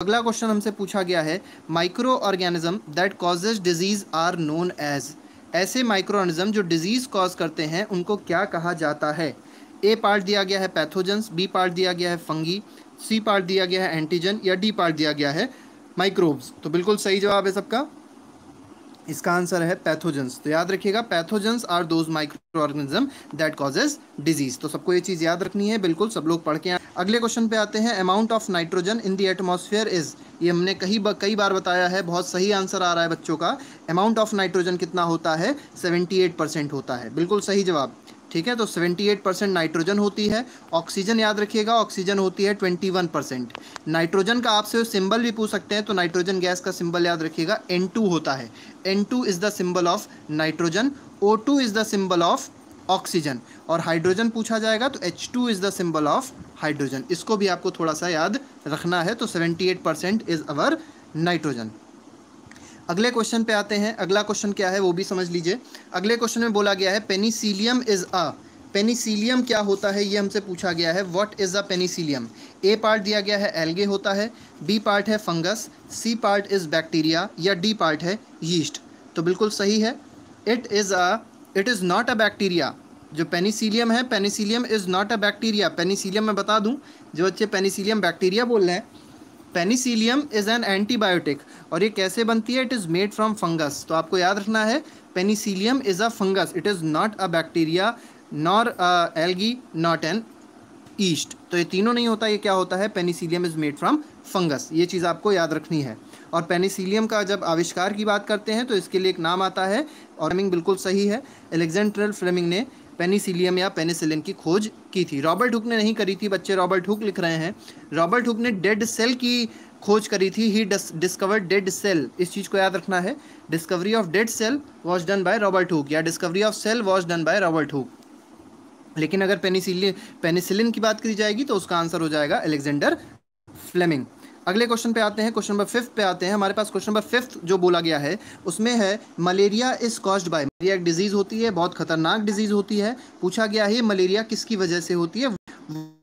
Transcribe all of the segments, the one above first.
अगला क्वेश्चन हमसे पूछा गया है micro organism that causes disease are known as ऐसे माइक्रो ऑर्गेनिज्म जो डिज़ीज़ कॉज करते हैं, उनको क्या कहा जाता है? ए पार्ट दिया गया है पैथोजेंस बी पार्ट दिया गया है फंगी सी पार्ट दिया गया है एंटीजन या डी पार्ट दिया गया है माइक्रोब्स तो बिल्कुल सही जवाब है सबका? इसका आंसर है पैथोजेंस तो याद रखिएगा pathogens are those micro organism that causes disease तो सबको ये चीज़ याद रखनी है, बिल्कुल सब लोग पढ़ के अगले क्वेश्चन पे आते हैं amount of nitrogen in the atmosphere is ये हमने कई कई बार बताया है, बहुत सही आंसर आ रहा है बच्चों का। अमाउंट ऑफ़ नाइट्रोजन कितना होता है? सेवेंटी एट परसेंट होता है। बिल्कुल सही जवाब। ठीक है तो 78 परसेंट नाइट्रोजन होती है। ऑक्सीजन याद रखिएगा ऑक्सीजन होती है 21 परसेंट नाइट्रोजन का आपसे सिंबल भी पूछ सकते हैं तो नाइट्रोजन गैस का सिंबल याद रखिएगा N2 होता है। N2 is the symbol of nitrogen O2 is the symbol of oxygen और हाइड्रोजन पूछा जाएगा तो H2 is the symbol of hydrogen इसको भी आपको थोड़ा सा याद रखना है तो 78 परसेंट इज़ अवर नाइट्रोजन अगले क्वेश्चन पे आते हैं। अगला क्वेश्चन क्या है वो भी समझ लीजिए। अगले क्वेश्चन में बोला गया है, पेनिसिलियम इज़ अ पेनिसिलियम क्या होता है? ये हमसे पूछा गया है। What is a penicillium A part दिया गया है, एल्गे होता है। बी पार्ट है, fungus. C part is bacteria या डी पार्ट है, यीस्ट। तो बिल्कुल सही है। It is a it is not a bacteria जो पेनिसिलियम है penicillium is not a bacteria penicillium मैं बता दूँ, जो बच्चे पेनिसिलियम बैक्टीरिया बोल रहे हैं पेनिसिलियम इज़ एन एंटीबायोटिक और ये कैसे बनती है? It is made from fungus तो आपको याद रखना है, penicillium is a fungus. It is not a bacteria nor algae not an yeast तो ये तीनों नहीं होता, ये क्या होता है? Penicillium is made from fungus ये चीज़ आपको याद रखनी है। और पेनिसिलियम का जब आविष्कार की बात करते हैं तो इसके लिए एक नाम आता है और फ्लेमिंग बिल्कुल सही है। एलेक्जेंड्रल फ्लेमिंग ने पेनिसिलियम या पेनिसिलिन की खोज की थी। रॉबर्ट हुक ने नहीं करी थी, बच्चे रॉबर्ट हुक लिख रहे हैं। रॉबर्ट हुक ने डेड सेल की खोज करी थी। ही डिस्कवर्ड डेड सेल इस चीज़ को याद रखना है। Discovery of dead cell was done by Robert Hooke या discovery of cell was done by Robert Hooke लेकिन अगर पेनिसिलिन पेनिसिलिन की बात करी जाएगी तो उसका आंसर हो जाएगा अलेक्जेंडर फ्लेमिंग अगले क्वेश्चन पे आते हैं क्वेश्चन नंबर फिफ्थ पे आते हैं। हमारे पास क्वेश्चन नंबर फिफ्थ जो बोला गया है, उसमें है malaria is caused by malaria एक डिज़ीज़ होती है, बहुत खतरनाक डिज़ीज़ होती है। पूछा गया है मलेरिया किसकी वजह से होती है?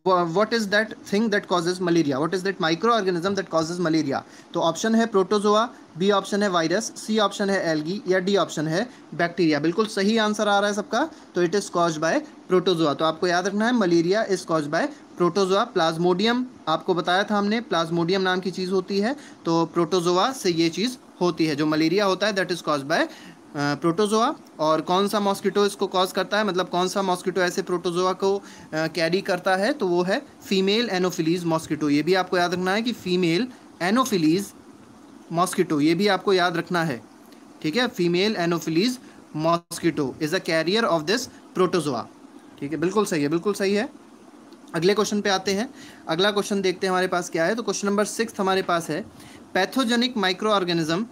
What is that thing that causes malaria? What is that microorganism that causes malaria? तो ऑप्शन है प्रोटोजोआ बी ऑप्शन है वायरस सी ऑप्शन है एल्गी या डी ऑप्शन है बैक्टीरिया बिल्कुल सही आंसर आ रहा है सबका तो it is cause by protozoa तो आपको याद रखना है malaria is cause by protozoa plasmodium, आपको बताया था हमने, प्लाज्मोडियम नाम की चीज़ होती है तो प्रोटोजोआ से ये चीज़ होती है। जो मलेरिया होता है that is cause by protozoa. और कौन सा मॉस्किटो इसको कॉज करता है? मतलब कौन सा मॉस्किटो ऐसे प्रोटोजोआ को कैरी करता है? तो वो है फीमेल एनोफिलीज मॉस्किटो ये भी आपको याद रखना है कि फीमेल एनोफिलीज मॉस्किटो ये भी आपको याद रखना है। ठीक है? Female anopheles mosquito is a carrier of this protozoa ठीक है? बिल्कुल सही है, बिल्कुल सही है। अगले क्वेश्चन पे आते हैं। अगला क्वेश्चन देखते हैं हमारे पास क्या है। तो क्वेश्चन नंबर सिक्स हमारे पास है। Pathogenic micro organism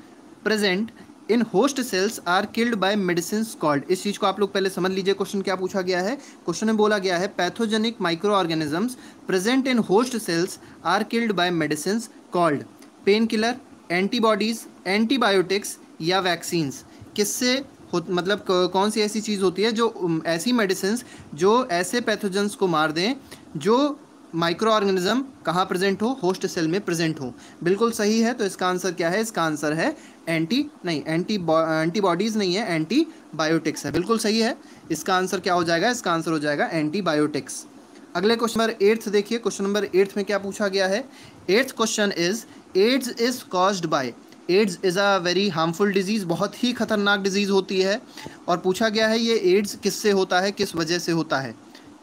present in host cells are killed by medicine called इस चीज़ को आप लोग पहले समझ लीजिए क्वेश्चन क्या पूछा गया है। क्वेश्चन में बोला गया है pathogenic micro organisms present in host cells are killed by medicine called pain killer antibodies antibiotics या वैक्सीन्स किससे मतलब कौन सी ऐसी चीज़ होती है जो ऐसी मेडिसिन जो ऐसे पैथोजेंस को मार दें जो माइक्रो ऑर्गेनिज्म कहाँ प्रेजेंट हो होस्ट सेल में प्रेजेंट हो। बिल्कुल सही है तो इसका आंसर क्या है? इसका आंसर है एंटी नहीं एंटी एंटीबॉडीज़ नहीं है एंटी बायोटिक्स है। बिल्कुल सही है। इसका आंसर क्या हो जाएगा? इसका आंसर हो जाएगा एंटीबायोटिक्स अगले क्वेश्चन नंबर एट्थ देखिए। क्वेश्चन नंबर एट्थ में क्या पूछा गया है? Eighth question is AIDS is caused by AIDS is a very harmful disease बहुत ही खतरनाक डिज़ीज़ होती है। और पूछा गया है, ये एड्स किससे होता है? किस वजह से होता है?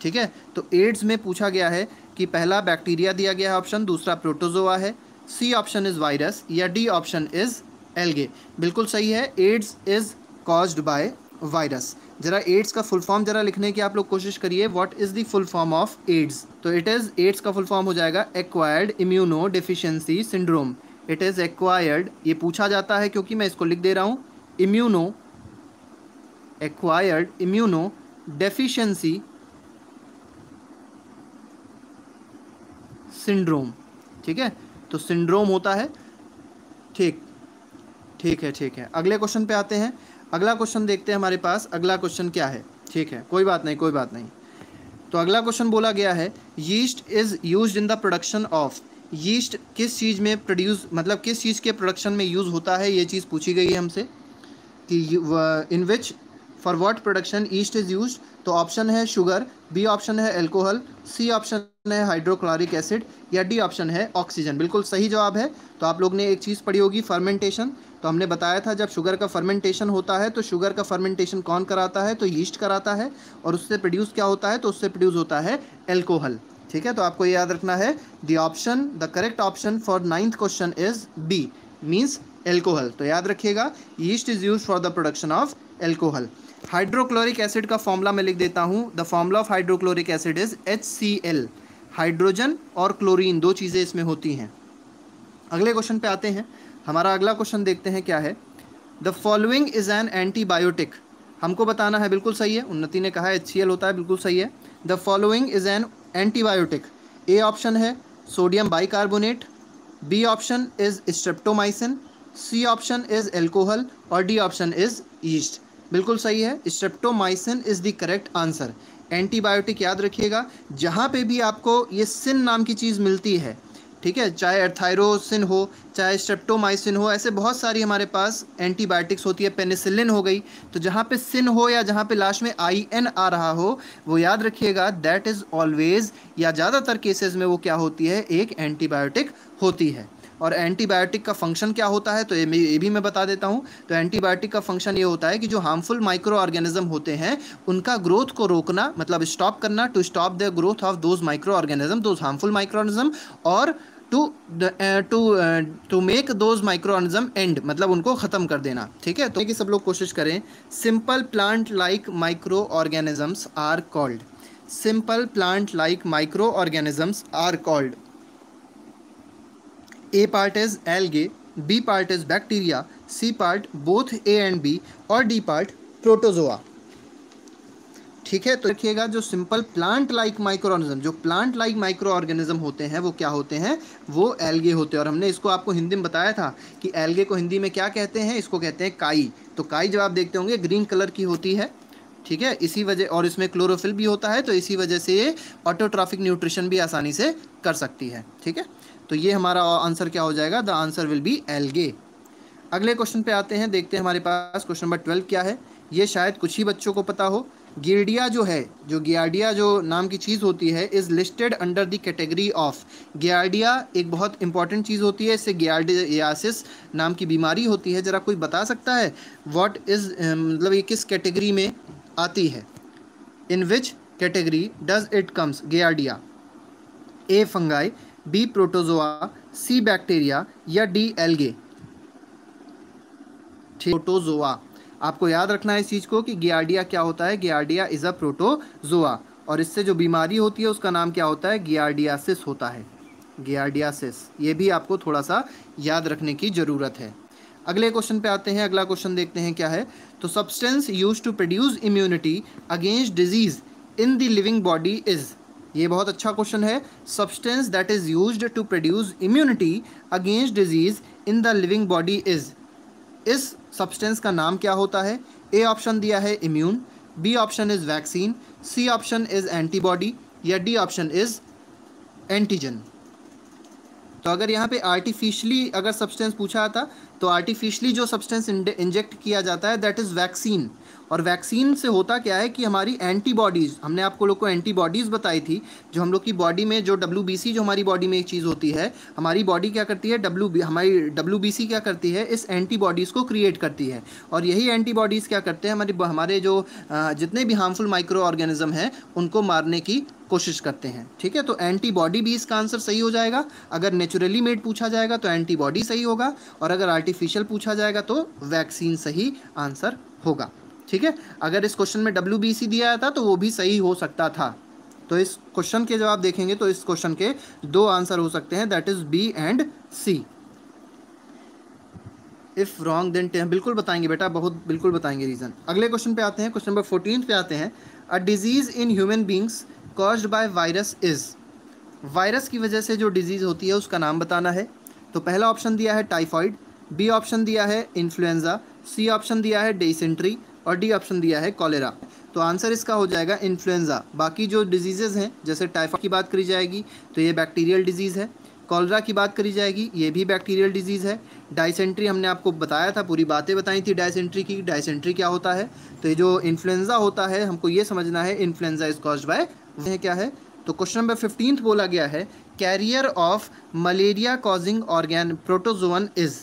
ठीक है? तो एड्स में पूछा गया है कि पहला बैक्टीरिया दिया गया है ऑप्शन दूसरा प्रोटोजोआ है सी ऑप्शन इज़ वायरस या डी ऑप्शन इज़ एल्गे बिल्कुल सही है AIDS is caused by virus जरा एड्स का फुल फॉर्म जरा लिखने की आप लोग कोशिश करिए what is the full form of AIDS तो इट इज़ एड्स का फुल फॉर्म हो जाएगा acquired immuno deficiency syndrome it is acquired ये पूछा जाता है क्योंकि मैं इसको लिख दे रहा हूँ immuno acquired immuno deficiency syndrome, ठीक है? तो सिंड्रोम होता है, ठीक ठीक है ठीक है। अगले क्वेश्चन पे आते हैं। अगला क्वेश्चन देखते हैं हमारे पास। अगला क्वेश्चन क्या है? ठीक है, कोई बात नहीं, कोई बात नहीं। तो अगला क्वेश्चन बोला गया है yeast is use in the production of yeast किस चीज़ में प्रोड्यूस मतलब किस चीज़ के प्रोडक्शन में यूज़ होता है? ये चीज़ पूछी गई है हमसे कि in which for what production yeast is use तो ऑप्शन है शुगर, बी ऑप्शन है एल्कोहल सी ऑप्शन है हाइड्रोक्लोरिक एसिड या डी ऑप्शन है ऑक्सीजन बिल्कुल सही जवाब है। तो आप लोग ने एक चीज़ पढ़ी होगी फर्मेंटेशन तो हमने बताया था, जब शुगर का फर्मेंटेशन होता है तो शुगर का फर्मेंटेशन कौन कराता है? तो यीस्ट कराता है और उससे प्रोड्यूस क्या होता है? तो उससे प्रोड्यूस होता है एल्कोहल ठीक है? तो आपको ये याद रखना है। The option the correct option for ninth question is B means alcohol तो याद रखिएगा yeast is use for the production of alcohol hydrochloric acid का फॉर्मूला मैं लिख देता हूँ. The formula of hydrochloric acid is H C L hydrogen और chlorine दो चीज़ें इसमें होती हैं. अगले क्वेश्चन पे आते हैं. हमारा अगला क्वेश्चन देखते हैं क्या है. The following is an antibiotic हमको बताना है, बिल्कुल सही है. उन्नति ने कहा एच होता है, बिल्कुल सही है. The following is an antibiotic A option है sodium bicarbonate B option is streptomycin C option is alcohol और डी ऑप्शन इज़ ईस्ट बिल्कुल सही है। Streptomycin is the correct answer antibiotic याद रखिएगा, जहाँ पे भी आपको ये सिन नाम की चीज़ मिलती है, ठीक है? चाहे एर्थायरोसिन हो, चाहे स्ट्रेप्टोमाइसिन हो, ऐसे बहुत सारी हमारे पास एंटीबायोटिक्स होती है। पेनिसिलिन हो गई तो जहाँ पे सिन हो या जहाँ पे लास्ट में आई एन आ रहा हो, वो याद रखिएगा दैट इज़ ऑलवेज या ज़्यादातर केसेस में वो क्या होती है? एक एंटीबायोटिक होती है। और एंटीबायोटिक का फ़ंक्शन क्या होता है? तो ये ये भी मैं बता देता हूँ। तो एंटीबायोटिक का फ़ंक्शन ये होता है कि जो हार्मफुल माइक्रो ऑर्गेनिज्म होते हैं, उनका ग्रोथ को रोकना मतलब स्टॉप करना to stop the growth of those micro organism those harmful micro organism और to to to make those micro microorganism and मतलब उनको ख़त्म कर देना। ठीक है? तो कि सब लोग कोशिश करें। Simple plant like micro organisms are called simple plant like micro organisms are called A part is algae B part is bacteria C part both A and B और डी पार्ट प्रोटोजोआ ठीक है? तो देखिएगा जो simple plant like micro organism जो plant like micro organism होते हैं, वो क्या होते हैं? वो एल्गे होते हैं। और हमने इसको आपको हिंदी में बताया था कि एल्गे को हिंदी में क्या कहते हैं? इसको कहते हैं काई। तो काई जब आप देखते होंगे ग्रीन कलर की होती है। ठीक है? इसी वजह और इसमें क्लोरोफिल भी होता है तो इसी वजह से ये ऑटोट्राफिक न्यूट्रिशन भी आसानी से कर सकती है। ठीक है? तो ये हमारा आंसर क्या हो जाएगा? The answer will be algae अगले क्वेश्चन पे आते हैं, देखते हैं हमारे पास क्वेश्चन नंबर ट्वेल्व क्या है। ये शायद कुछ ही बच्चों को पता हो। गिरडिया जो है, जो गियार्डिया जो नाम की चीज़ होती है is listed under the category of Giardia एक बहुत इंपॉर्टेंट चीज़ होती है, इससे गियार्डियासिस नाम की बीमारी होती है। ज़रा कोई बता सकता है? व्हाट इज़ मतलब ये किस कैटेगरी में आती है? In which category does it comes Giardia A fungi B protozoa, C bacteria या डी एल्गे। प्रोटोजोआ। आपको याद रखना है इस चीज़ को कि गियार्डिया क्या होता है? Giardia is a protozoa. और इससे जो बीमारी होती है, उसका नाम क्या होता है? गियार्डियासिस होता है। गियार्डियासिस। ये भी आपको थोड़ा सा याद रखने की ज़रूरत है। अगले क्वेश्चन पे आते हैं। अगला क्वेश्चन देखते हैं क्या है? तो substance use to produce immunity against disease in the living body is. ये बहुत अच्छा क्वेश्चन है। Substance that is use to produce immunity against disease in the living body is इस सब्सटेंस का नाम क्या होता है? ए ऑप्शन दिया है immune B option is vaccine C option is antibody या डी ऑप्शन इज़ एंटीजन तो अगर यहाँ पे आर्टिफिशली अगर सब्सटेंस पूछा था तो आर्टिफिशली जो सब्सटेंस इंजेक्ट किया जाता है दैट इज़ वैक्सीन और वैक्सीन से होता क्या है कि हमारी एंटीबॉडीज़ हमने आपको लोग को एंटीबॉडीज़ बताई थी, जो हम लोग की बॉडी में, जो डब्ल्यूबीसी जो हमारी बॉडी में एक चीज़ होती है, हमारी बॉडी क्या करती है डब्ल्यू हमारी डब्ल्यूबीसी क्या करती है, इस एंटीबॉडीज़ को क्रिएट करती है। और यही एंटीबॉडीज़ क्या करते हैं, हमारी हमारे जो जितने भी हार्मफुल माइक्रो ऑर्गेनिज्म हैं, उनको मारने की कोशिश करते हैं। ठीक है? तो एंटीबॉडी भी इसका आंसर सही हो जाएगा। अगर नेचुरली मेड पूछा जाएगा तो एंटीबॉडी सही होगा। और अगर आर्टिफिशियल पूछा जाएगा तो वैक्सीन सही आंसर होगा। ठीक है? अगर इस क्वेश्चन में डब्ल्यू दिया था तो वो भी सही हो सकता था। तो इस क्वेश्चन के जवाब देखेंगे तो इस क्वेश्चन के दो आंसर हो सकते हैं that is B and C if wrong then बिल्कुल बताएँगे बेटा, बहुत बिल्कुल बताएँगे रीजन अगले क्वेश्चन पे आते हैं क्वेश्चन नंबर फोर्टीन पे आते हैं। A disease in human beings caused by virus is virus की वजह से जो डिज़ीज़ होती है, उसका नाम बताना है। तो पहला ऑप्शन दिया है टाइफॉइड बी ऑप्शन दिया है इन्फ्लुएंजा, सी ऑप्शन दिया है डेसेंट्री और डी ऑप्शन दिया है कॉलेरा। तो आंसर इसका हो जाएगा इन्फ्लुएंजा। बाकी जो डिजीज़ेज़ हैं, जैसे टाइफाइड की बात करी जाएगी तो ये बैक्टीरियल डिज़ीज़ है। कॉलरा की बात करी जाएगी, ये भी बैक्टीरियल डिज़ीज़ है। डाइसेंट्री हमने आपको बताया था, पूरी बातें बताई थी डाइसेंट्री की डाइसेंट्री क्या होता है? तो ये जो इन्फ्लुएंजा होता है, हमको ये समझना है, इन्फ्लुएंजा इज़ कॉज बाय क्या है? तो क्वेश्चन नंबर फिफ्टींथ बोला गया है, carrier of malaria causing organ protozoan is.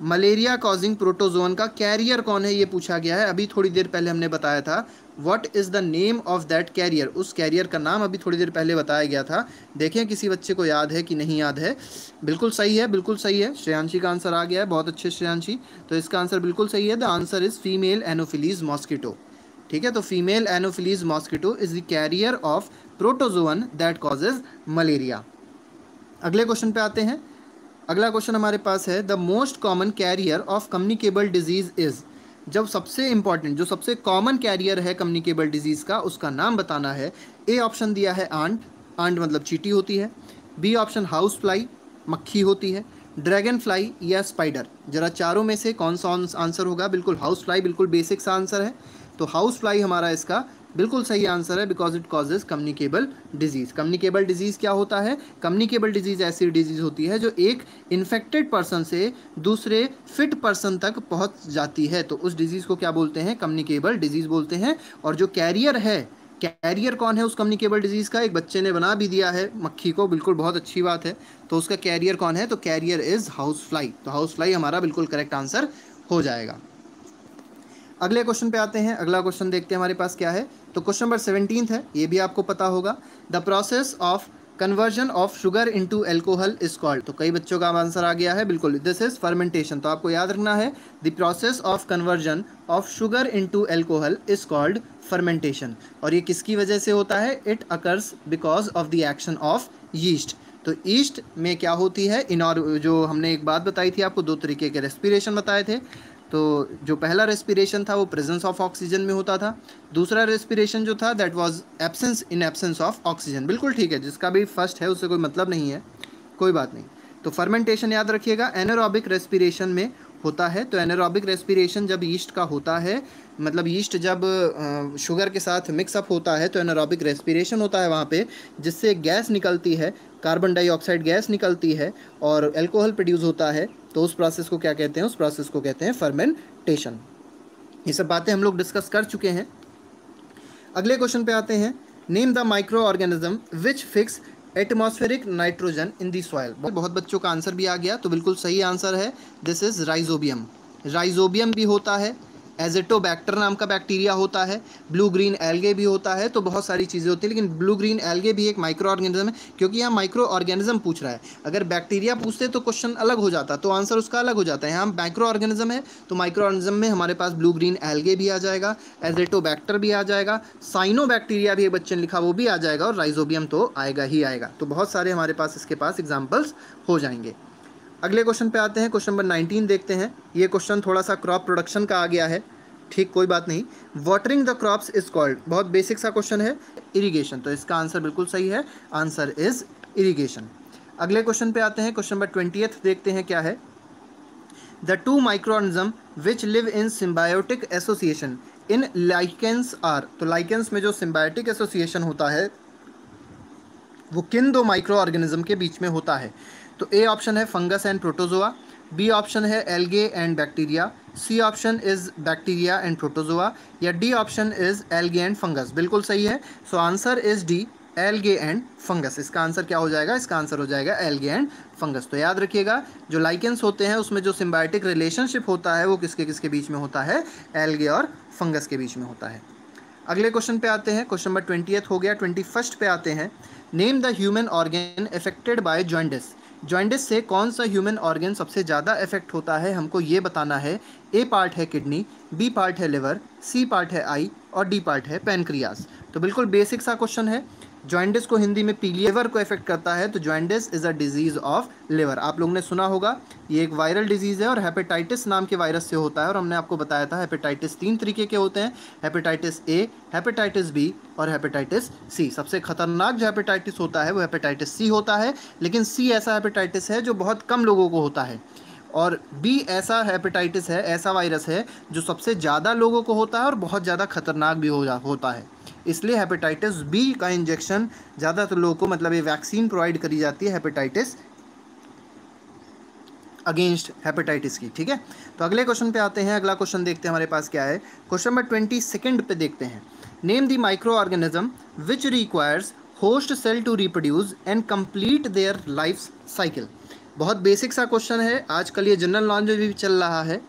Malaria causing protozoan का कैरियर कौन है ये पूछा गया है? अभी थोड़ी देर पहले हमने बताया था। What is the name of that carrier उस कैरियर का नाम अभी थोड़ी देर पहले बताया गया था। देखें, किसी बच्चे को याद है कि नहीं याद है। बिल्कुल सही है, बिल्कुल सही है। श्रेयांशी का आंसर आ गया है। बहुत अच्छे श्रेयांशी। तो इसका आंसर बिल्कुल सही है। The answer is female Anopheles mosquito ठीक है तो female Anopheles mosquito is the carrier of protozoan that causes malaria अगले क्वेश्चन पे आते हैं। अगला क्वेश्चन हमारे पास है the most common carrier of communicable disease is जब सबसे इंपॉर्टेंट जो सबसे कॉमन कैरियर है कम्युनिकेबल डिज़ीज़ का, उसका नाम बताना है। ए ऑप्शन दिया है आंट आंट मतलब चीटी होती है। बी ऑप्शन हाउस फ्लाई मक्खी होती है। ड्रैगन फ्लाई या स्पाइडर जरा चारों में से कौन सा आंसर होगा? बिल्कुल हाउस फ्लाई बिल्कुल बेसिक सा आंसर है। तो हाउस फ्लाई हमारा इसका बिल्कुल सही आंसर है because it causes communicable disease communicable disease क्या होता है? कम्युनिकेबल डिज़ीज़ ऐसी डिज़ीज़ होती है जो एक इन्फेक्टेड पर्सन से दूसरे फिट पर्सन तक पहुँच जाती है। तो उस डिज़ीज़ को क्या बोलते हैं? कम्युनिकेबल डिज़ीज़ बोलते हैं। और जो कैरियर है कैरियर कौन है उस कम्युनिकेबल डिज़ीज़ का? एक बच्चे ने बना भी दिया है, मक्खी को, बिल्कुल बहुत अच्छी बात है। तो उसका कैरियर कौन है? तो कैरियर इज़ हाउस फ्लाई तो हाउस फ्लाई हमारा बिल्कुल करेक्ट आंसर हो जाएगा। अगले क्वेश्चन पे आते हैं। अगला क्वेश्चन देखते हैं हमारे पास क्या है। तो क्वेश्चन नंबर सेवनटीन है। ये भी आपको पता होगा। The process of conversion of sugar into alcohol is called तो कई बच्चों का आंसर आ गया है। बिल्कुल। दिस इज़ फर्मेंटेशन तो आपको याद रखना है। The process of conversion of sugar into alcohol is called fermentation और ये किसकी वजह से होता है? It occurs because of the action of yeast तो ईस्ट में क्या होती है? इन और जो हमने एक बात बताई थी आपको, दो तरीके के रेस्पिरेशन बताए थे। तो जो पहला रेस्पिरेशन था वो प्रेजेंस ऑफ़ ऑक्सीजन में होता था। दूसरा रेस्पिरेशन जो था that was absence in absence of oxygen बिल्कुल ठीक है, जिसका भी फ़र्स्ट है, उससे कोई मतलब नहीं है। कोई बात नहीं। तो फर्मेंटेशन याद रखिएगा एनरोबिक रेस्पिरेशन में होता है। तो एनरोबिक रेस्पिरेशन जब ईस्ट का होता है मतलब ईस्ट जब शुगर के साथ मिक्सअप होता है तो एनरोबिक रेस्पिरेशन होता है वहाँ पे, जिससे गैस निकलती है। कार्बन डाइऑक्साइड गैस निकलती है और एल्कोहल प्रोड्यूस होता है तो उस प्रोसेस को क्या कहते हैं? उस प्रोसेस को कहते हैं फर्मेंटेशन ये सब बातें हम लोग डिस्कस कर चुके हैं। अगले क्वेश्चन पे आते हैं। Name the micro organism which fix atmospheric nitrogen in the soil बहुत बच्चों का आंसर भी आ गया तो बिल्कुल सही आंसर है। दिस इज़ राइजोबियम राइजोबियम भी होता है। एजेटोबैक्टर नाम का बैक्टीरिया होता है ब्लू ग्रीन एल्गे भी होता है तो बहुत सारी चीज़ें होती हैं, लेकिन ब्लू ग्रीन एल्गे भी एक माइक्रो ऑर्गेनिज्म है, क्योंकि यहाँ माइक्रो ऑर्गेनिज्म पूछ रहा है। अगर बैक्टीरिया पूछते तो क्वेश्चन अलग हो जाता तो आंसर उसका अलग हो जाता है। यहाँ माइक्रो ऑर्गेनिज्म है तो माइक्रो ऑर्गेनिज्म में हमारे पास ब्लू ग्रीन एल्गे भी आ जाएगा एजेटोबैक्टर भी आ जाएगा साइनो बैक्टीरिया भी बच्चे ने लिखा, वो भी आ जाएगा, और राइजोबियम तो आएगा ही आएगा। तो बहुत सारे हमारे पास इसके पास एग्जाम्पल्स हो जाएँगे। अगले क्वेश्चन पे आते हैं क्वेश्चन नंबर नाइनटीन देखते हैं। ये क्वेश्चन थोड़ा सा क्रॉप प्रोडक्शन का आ गया है। ठीक, कोई बात नहीं। Watering the crops is called बहुत बेसिक सा क्वेश्चन है। इरीगेशन तो इसका आंसर बिल्कुल सही है। आंसर इज़ इरीगेशन अगले क्वेश्चन पे आते हैं। क्वेश्चन नंबर ट्वेंटी देखते हैं क्या है। The two microorganism which live in symbiotic association in lichens are तो लाइकेंस में जो सिम्बायोटिक एसोसिएशन होता है, वो किन दो माइक्रो ऑर्गेनिज्म के बीच में होता है? तो ए ऑप्शन है fungus and protozoa B option है algae and bacteria C option is bacteria and protozoa या D option is algae and fungus बिल्कुल सही है। So answer is D algae and fungus इसका आंसर क्या हो जाएगा? इसका आंसर हो जाएगा एल्गे एंड फंगस तो याद रखिएगा, जो लाइकेंस होते हैं, उसमें जो सिम्बायोटिक रिलेशनशिप होता है, वो किसके किसके बीच में होता है? एल्गे और फंगस के बीच में होता है। अगले क्वेश्चन पे आते हैं। क्वेश्चन नंबर ट्वेंटी हो गया। ट्वेंटी फ़र्स्ट पे आते हैं। Name the human organ affected by jaundice jaundice से कौन सा ह्यूमन ऑर्गन सबसे ज़्यादा इफ़ेक्ट होता है, हमको ये बताना है। ए पार्ट है किडनी, बी पार्ट है लिवर, सी पार्ट है आई और डी पार्ट है पेनक्रियास। तो बिल्कुल बेसिक सा क्वेश्चन है। जॉइंडिस को हिंदी में पीलियवर को इफ़ेक्ट करता है तो jaundice is a disease of liver आप लोगों ने सुना होगा, ये एक वायरल डिज़ीज़ है और हेपेटाइटिस नाम के वायरस से होता है और हमने आपको बताया था हेपेटाइटिस तीन तरीके के होते हैं हेपेटाइटिस ए हेपेटाइटिस बी और हेपेटाइटिस सी सबसे खतरनाक जो हेपेटाइटिस होता है वो हेपेटाइटिस सी होता है, लेकिन सी ऐसा हेपेटाइटिस है जो बहुत कम लोगों को होता है। और बी ऐसा हेपेटाइटिस है, ऐसा वायरस है जो सबसे ज़्यादा लोगों को होता है और बहुत ज़्यादा खतरनाक भी हो जा, होता है। इसलिए हेपेटाइटिस बी का इंजेक्शन ज़्यादातर लोगों को मतलब ये वैक्सीन प्रोवाइड करी जाती है हेपेटाइटिस अगेंस्ट हेपेटाइटिस की, ठीक है? तो अगले क्वेश्चन पे आते हैं, अगला क्वेश्चन देखते हैं हमारे पास क्या है। क्वेश्चन नंबर ट्वेंटी सेकेंड पे देखते हैं। Name the micro organism which requires host cell to reproduce and complete their life cycle बहुत बेसिक सा क्वेश्चन है। आजकल ये जनरल नॉलेज भी चल रहा है।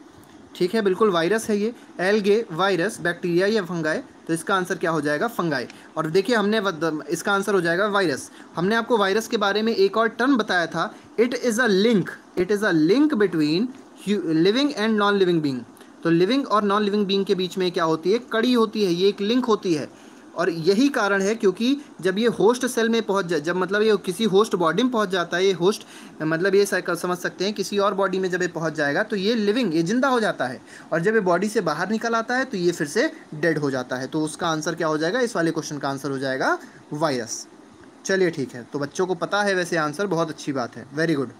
ठीक है, बिल्कुल वायरस है ये, एलगे वायरस, बैक्टीरिया या फंगाई तो इसका आंसर क्या हो जाएगा? फंगाई। और देखिए, हमने इसका आंसर हो जाएगा वायरस। हमने आपको वायरस के बारे में एक और टर्म बताया था, it is a link, it is a link between living and non living being तो लिविंग और नॉन लिविंग बींग के बीच में क्या होती है? कड़ी होती है, ये एक लिंक होती है। और यही कारण है क्योंकि जब ये होस्ट सेल में पहुँच जाए जब मतलब ये किसी होस्ट बॉडी में पहुँच जाता है, ये होस्ट मतलब ये समझ सकते हैं किसी और बॉडी में जब ये पहुँच जाएगा तो ये लिविंग ये ज़िंदा हो जाता है। और जब ये बॉडी से बाहर निकल आता है तो ये फिर से डेड हो जाता है। तो उसका आंसर क्या हो जाएगा? इस वाले क्वेश्चन का आंसर हो जाएगा वायरस चलिए ठीक है तो बच्चों को पता है वैसे आंसर बहुत अच्छी बात है। वेरी गुड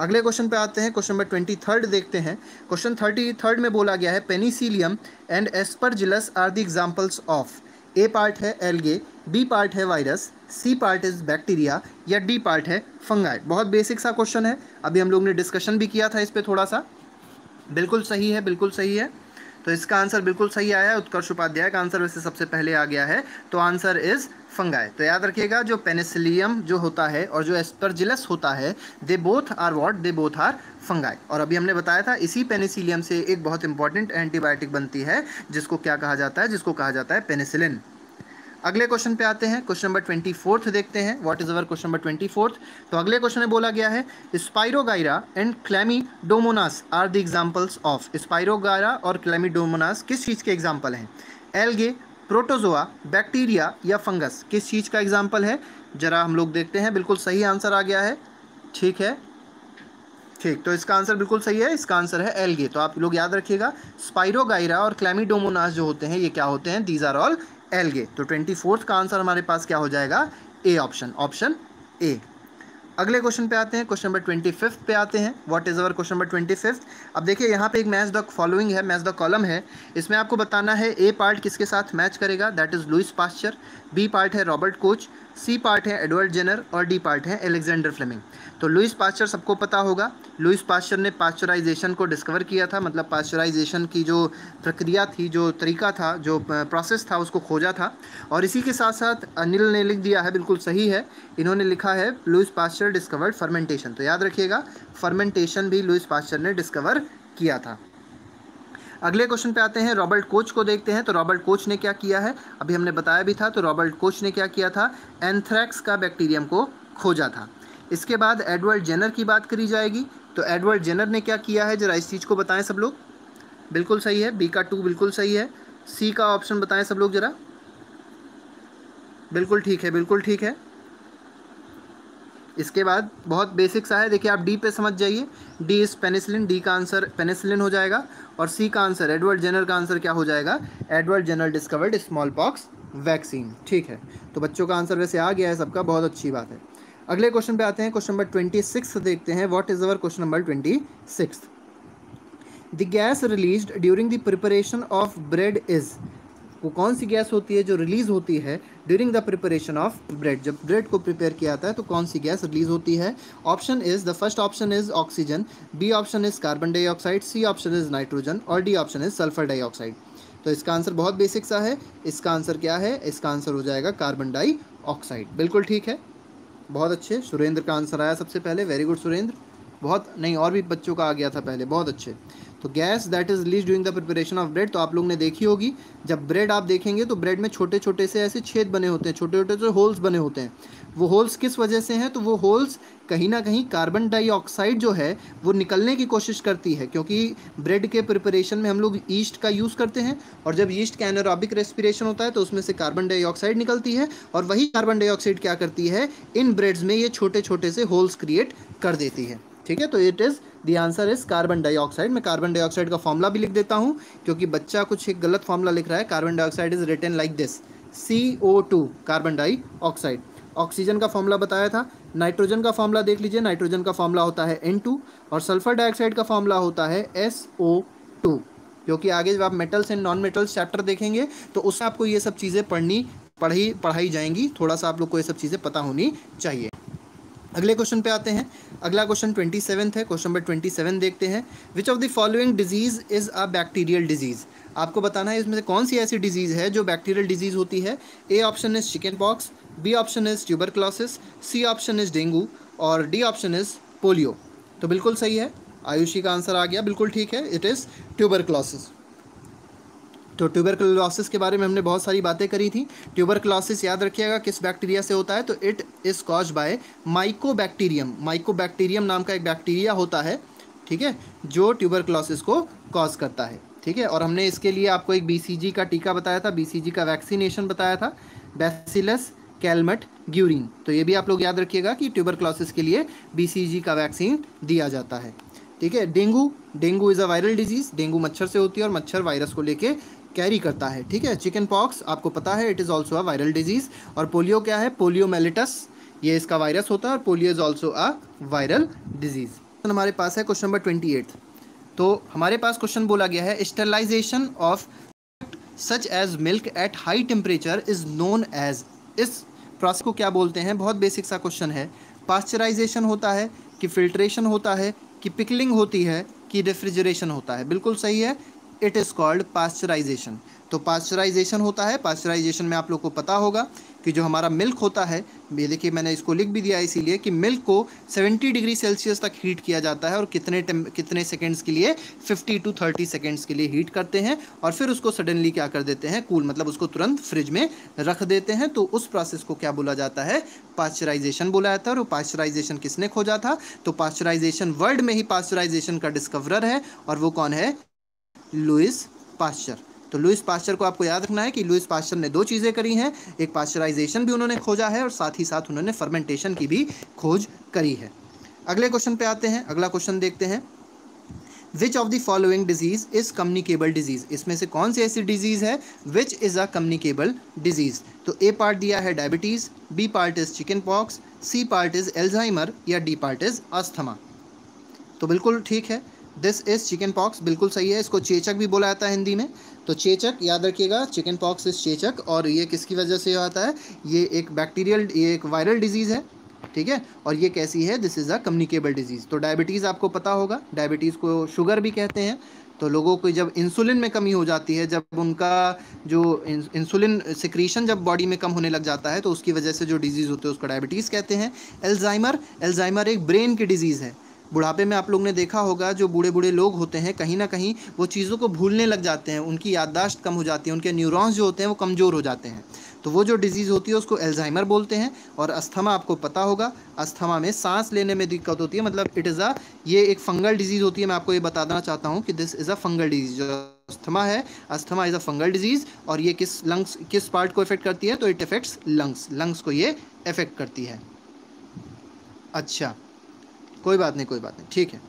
अगले क्वेश्चन पे आते हैं क्वेश्चन नंबर ट्वेंटी थर्ड देखते हैं। क्वेश्चन थर्टी थर्ड में बोला गया है Penicillium and Aspergillus are the examples of A part है एलगे बी पार्ट है virus C part is bacteria या डी पार्ट है फंगाई बहुत बेसिक सा क्वेश्चन है. अभी हम लोग ने डिस्कशन भी किया था इस पर थोड़ा सा. बिल्कुल सही है, बिल्कुल सही है. तो इसका आंसर बिल्कुल सही आया है, उत्कर्ष उपाध्याय का आंसर वैसे सबसे पहले आ गया है तो आंसर इज़ फंगाई तो याद रखिएगा, जो पेनिसिलियम जो होता है और जो एस्परजिलस होता है they both are what they both are fungi और अभी हमने बताया था, इसी पेनिसिलियम से एक बहुत इंपॉर्टेंट एंटीबायोटिक बनती है, जिसको क्या कहा जाता है? जिसको कहा जाता है पेनिसिलिन अगले क्वेश्चन पे आते हैं, क्वेश्चन नंबर ट्वेंटी फोर्थ देखते हैं what is our question number twenty fourth? तो अगले क्वेश्चन में बोला गया है Spirogyra and Chlamydomonas are the examples of Spirogyra और क्लैमीडोमोनास किस चीज़ के एग्ज़ाम्पल हैं? एलगे प्रोटोजोआ बैक्टीरिया या फंगस किस चीज़ का एग्ज़ाम्पल है? जरा हम लोग देखते हैं, बिल्कुल सही आंसर आ गया है। ठीक है? ठीक तो इसका आंसर बिल्कुल सही है, इसका आंसर है एलगे तो आप लोग याद रखिएगा स्पाइरोगाइरा और क्लैमीडोमोनास जो होते हैं, ये क्या होते हैं? दीज आर ऑल एलगे तो ट्वेंटी फोर्थ का आंसर हमारे पास क्या हो जाएगा? ए ऑप्शन ऑप्शन ए अगले क्वेश्चन पे आते हैं। क्वेश्चन नंबर ट्वेंटी फिफ्थ पे आते हैं। What is our question number twenty fifth अब देखिए, यहाँ पे एक मैच द फॉलोइंग है। मैच द कॉलम है। इसमें आपको बताना है ए पार्ट किसके साथ मैच करेगा? That is Louis Pasteur B part है रॉबर्ट कोच सी पार्ट है एडवर्ड जेनर और डी पार्ट है एलेक्जेंडर फ्लेमिंग। तो लुइस पास्चर सबको पता होगा। लुइस पास्चर ने पास्चराइजेशन को डिस्कवर किया था मतलब पास्चराइजेशन की जो प्रक्रिया थी, जो तरीका था, जो प्रोसेस था, उसको खोजा था। और इसी के साथ साथ अनिल ने लिख दिया है, बिल्कुल सही है, इन्होंने लिखा है लुइस पास्चर डिस्कवर्ड फर्मेंटेशन। तो याद रखिएगा, फर्मेंटेशन भी लुइस पास्चर ने डिस्कवर किया था। अगले क्वेश्चन पे आते हैं, रॉबर्ट कोच को देखते हैं तो रॉबर्ट कोच ने क्या किया है? अभी हमने बताया भी था तो रॉबर्ट कोच ने क्या किया था? एंथ्रैक्स का बैक्टीरियम को खोजा था। इसके बाद एडवर्ड जेनर की बात करी जाएगी तो एडवर्ड जेनर ने क्या किया है? जरा इस चीज़ को बताएँ सब लोग। बिल्कुल सही है, बी का टू बिल्कुल सही है। सी का ऑप्शन बताएँ सब लोग जरा। बिल्कुल ठीक है, बिल्कुल ठीक है। इसके बाद बहुत बेसिक सा है देखिए, आप डी पे समझ जाइए। डी इज़ पेनिसिलिन डी का आंसर पेनिसिलिन हो जाएगा और सी का आंसर एडवर्ड जेनर का आंसर क्या हो जाएगा? Edward Jenner discovered small pox vaccine ठीक है तो बच्चों का आंसर वैसे आ गया है सबका, बहुत अच्छी बात है। अगले क्वेश्चन पे आते हैं क्वेश्चन नंबर ट्वेंटी सिक्स देखते हैं। What is our question number twenty six the gas release during the preparation of bread is वो कौन सी गैस होती है जो रिलीज़ होती है? During the preparation of bread जब ब्रेड को प्रिपेयर किया जाता है तो कौन सी गैस रिलीज़ होती है? Option is the first option is oxygen B option is carbon dioxide C option is nitrogen और D option is sulphur dioxide तो इसका आंसर बहुत बेसिक सा है। इसका आंसर क्या है? इसका आंसर हो जाएगा कार्बन डाइऑक्साइड बिल्कुल ठीक है? बहुत अच्छे। सुरेंद्र का आंसर आया सबसे पहले। Very good Surendra. बहुत, नहीं, और भी बच्चों का आ गया था पहले। बहुत अच्छे। तो gas that is release during the preparation of bread तो आप लोग ने देखी होगी, जब ब्रेड आप देखेंगे तो ब्रेड में छोटे छोटे से ऐसे छेद बने होते हैं छोटे छोटे से होल्स बने होते हैं। वो होल्स किस वजह से हैं? तो वो होल्स कहीं ना कहीं कार्बन डाइऑक्साइड जो है, वो निकलने की कोशिश करती है, क्योंकि ब्रेड के प्रिपरेशन में हम लोग ईस्ट का यूज़ करते हैं, और जब ईस्ट का एनारोबिक रेस्पिरेशन होता है तो उसमें से कार्बन डाइऑक्साइड निकलती है, और वही कार्बन डाइऑक्साइड क्या करती है? इन ब्रेड्स में ये छोटे छोटे से होल्स क्रिएट कर देती है। ठीक है? तो it is the answer is carbon dioxide मैं कार्बन डाइऑक्साइड का फॉर्मूला भी लिख देता हूँ, क्योंकि बच्चा कुछ एक गलत फॉर्मूला लिख रहा है। Carbon dioxide is written like this C O two carbon dioxide oxygen का फॉर्मूला बताया था। नाइट्रोजन का फॉर्मूला देख लीजिए। नाइट्रोजन का फॉर्मूला होता है एन टू और सल्फ़र डाइऑक्साइड का फॉर्मूला होता है एस ओ टू क्योंकि आगे जब आप metals and non metals chapter देखेंगे तो उससे आपको ये सब चीज़ें पढ़नी, पढ़ी, पढ़ाई जाएँगी। थोड़ा सा आप लोग को ये सब चीज़ें पता होनी चाहिए। अगले क्वेश्चन पे आते हैं। अगला क्वेश्चन ट्वेंटी सेवन्थ है। क्वेश्चन नंबर ट्वेंटी सेवन देखते हैं। Which of the following disease is a bacterial disease आपको बताना है इसमें से कौन सी ऐसी डिज़ीज़ है जो बैक्टीरियल डिज़ीज़ होती है? A option is chicken pox B option is tuberculosis C option is dengue और डी ऑप्शन इज़ पोलियो तो बिल्कुल सही है। आयुषी का आंसर आ गया। बिल्कुल ठीक है। इट इज़ ट्यूबरक्लोसिस तो ट्यूबरक्लोसिस के बारे में हमने बहुत सारी बातें करी थी। ट्यूबरक्लोसिस याद रखिएगा, किस बैक्टीरिया से होता है? तो it is cause by Mycobacterium Mycobacterium नाम का एक बैक्टीरिया होता है, ठीक है, जो ट्यूबरक्लोसिस को कॉज करता है, ठीक है? और हमने इसके लिए आपको एक बीसीजी का टीका बताया था बीसीजी का वैक्सीनेशन बताया था बेसिलस कैलमट ग्यूरिन तो ये भी आप लोग याद रखिएगा कि ट्यूबरक्लोसिस के लिए बीसीजी का वैक्सीन दिया जाता है, ठीक है? Dengue dengue is a viral disease dengue मच्छर से होती है और मच्छर वायरस को लेके कैरी करता है, ठीक है? चिकन पॉक्स आपको पता है it is also a viral disease और पोलियो क्या है? पोलियो मेलिटस ये इसका वायरस होता है और polio is also a viral disease हमारे पास है क्वेश्चन नंबर ट्वेंटी एट तो हमारे पास क्वेश्चन बोला गया है sterilization of such as milk at high temperature is known as इस प्रोसेस को क्या बोलते हैं? बहुत बेसिक सा क्वेश्चन है. पास्चराइजेशन होता है, कि फिल्ट्रेशन होता है, कि पिकलिंग होती है, कि रेफ्रिजरेशन होता है। बिल्कुल सही है इट इज़ कॉल्ड पास्चराइजेशन तो पास्चराइजेशन होता है पास्चराइजेशन में आप लोग को पता होगा कि जो हमारा मिल्क होता है, ये देखिए मैंने इसको लिख भी दिया इसीलिए कि मिल्क को 70 डिग्री सेल्सियस तक हीट किया जाता है और कितने कितने सेकेंड्स के लिए 50 टू 30 सेकेंड्स के लिए हीट करते हैं और फिर उसको सडनली क्या कर देते हैं कूल मतलब उसको तुरंत फ्रिज में रख देते हैं। तो उस प्रोसेस को क्या बोला जाता है? पास्चराइजेशन बोला जाता है और पास्चराइजेशन किसने खोजा था? तो पास्चराइजेशन वर्ल्ड में ही पास्चराइजेशन का डिस्कवरर है और वो कौन है? Louis Pasteur. तो लुइस पास्चर को आपको याद रखना है कि लुइस पास्चर ने दो चीज़ें करी हैं। एक पास्चराइजेशन भी उन्होंने खोजा है और साथ ही साथ उन्होंने फर्मेंटेशन की भी खोज करी है। अगले क्वेश्चन पे आते हैं। अगला क्वेश्चन देखते हैं। Which of the following disease is communicable disease इसमें से कौन सी ऐसी डिज़ीज़ है? Which is a communicable disease तो ए पार्ट दिया है diabetes B part is chicken pox C part is Alzheimer या डी पार्ट इज़ अस्थमा तो बिल्कुल ठीक है। दिस इज़ चिकन पॉक्स, बिल्कुल सही है। इसको चेचक भी बोला जाता है हिंदी में। तो चेचक, याद रखिएगा, चिकन पॉक्स इज़ चेचक, और ये किसकी वजह से आता है? ये एक बैक्टीरियल, ये एक वायरल डिज़ीज़ है, ठीक है? और ये कैसी है? This is a communicable disease तो डायबिटीज़ आपको पता होगा डायबिटीज़ को शुगर भी कहते हैं। तो लोगों को जब इंसुलिन में कमी हो जाती है, जब उनका जो इंसुलिन सिक्रीशन जब बॉडी में कम होने लग जाता है तो उसकी वजह से जो डिज़ीज़ होते हैं, उसको डायबिटीज़ कहते हैं। एल्जाइमर एल्जाइमर एक ब्रेन की डिज़ीज़ है। बुढ़ापे में आप लोग ने देखा होगा, जो बूढ़े बूढ़े लोग होते हैं, कहीं ना कहीं वो चीज़ों को भूलने लग जाते हैं, उनकी याददाश्त कम हो जाती है, उनके न्यूरॉन्स जो होते हैं वो कमज़ोर हो जाते हैं। तो वो जो डिज़ीज़ होती है, उसको एल्जाइमर बोलते हैं, और अस्थमा आपको पता होगा, अस्थमा में सांस लेने में दिक्कत होती है मतलब इट इज़ अ, ये एक फंगल डिज़ीज़ होती है, मैं आपको ये बताना चाहता हूँ कि this is a fungal disease, जो अस्थमा है, asthma is a fungal disease, और ये किस लंग्स, किस पार्ट को इफ़ेक्ट करती है तो इट इफेक्ट्स लंग्स लंग्स को ये इफ़ेक्ट करती है। अच्छा कोई बात नहीं, कोई बात नहीं। ठीक है।